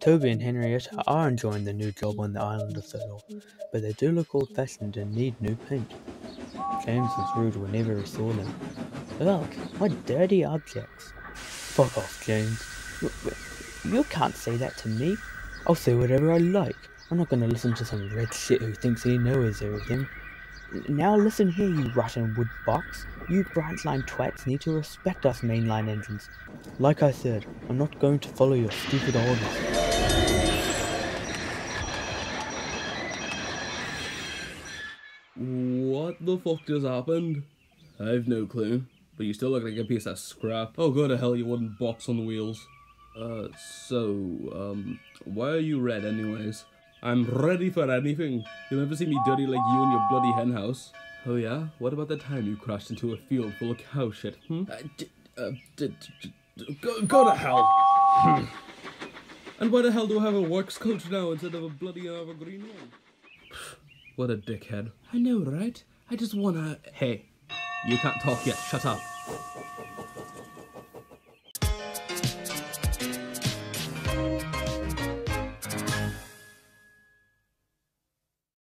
Toby and Henrietta are enjoying their new job on the island of Thurl, but they do look old-fashioned and need new paint. James was rude whenever he saw them. Look, what dirty objects. Fuck off, James. You can't say that to me. I'll say whatever I like. I'm not gonna listen to some red shit who thinks he knows everything. Now listen here, you rotten wood box. You branch-line twats need to respect us mainline engines. Like I said, I'm not going to follow your stupid orders. What the fuck just happened? I've no clue, but you still look like a piece of scrap. Oh, go to hell, you wooden box on the wheels. Uh, so, um, why are you red anyways? I'm ready for anything. You'll never see me dirty like you and your bloody hen house. Oh yeah? What about the time you crashed into a field full of cow shit, hmm? Uh, d- uh, d- d- go, go to hell! And why the hell do I have a works coat now instead of a bloody evergreen one? What a dickhead. I know, right? I just wanna... Hey, you can't talk yet, shut up.